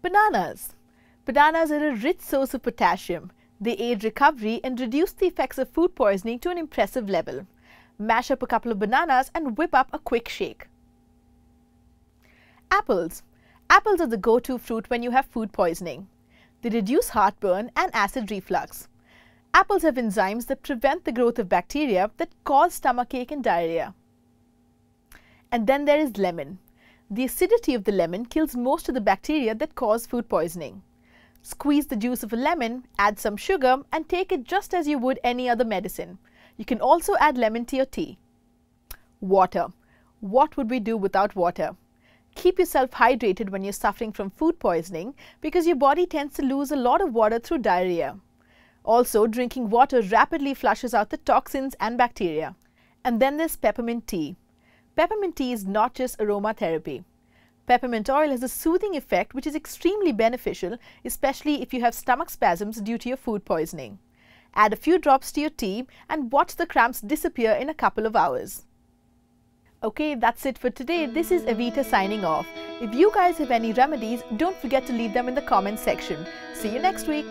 Bananas. Bananas are a rich source of potassium. They aid recovery and reduce the effects of food poisoning to an impressive level. Mash up a couple of bananas and whip up a quick shake. Apples. Apples are the go-to fruit when you have food poisoning. They reduce heartburn and acid reflux. Apples have enzymes that prevent the growth of bacteria that cause stomachache and diarrhea. And then there is lemon. The acidity of the lemon kills most of the bacteria that cause food poisoning. Squeeze the juice of a lemon, add some sugar and take it just as you would any other medicine. You can also add lemon to your tea. Water. What would we do without water? Keep yourself hydrated when you're suffering from food poisoning because your body tends to lose a lot of water through diarrhea. Also, drinking water rapidly flushes out the toxins and bacteria. And then there's peppermint tea. Peppermint tea is not just aromatherapy. Peppermint oil has a soothing effect which is extremely beneficial, especially if you have stomach spasms due to your food poisoning. Add a few drops to your tea and watch the cramps disappear in a couple of hours. Okay, that's it for today. This is Evita signing off. If you guys have any remedies, don't forget to leave them in the comment section. See you next week.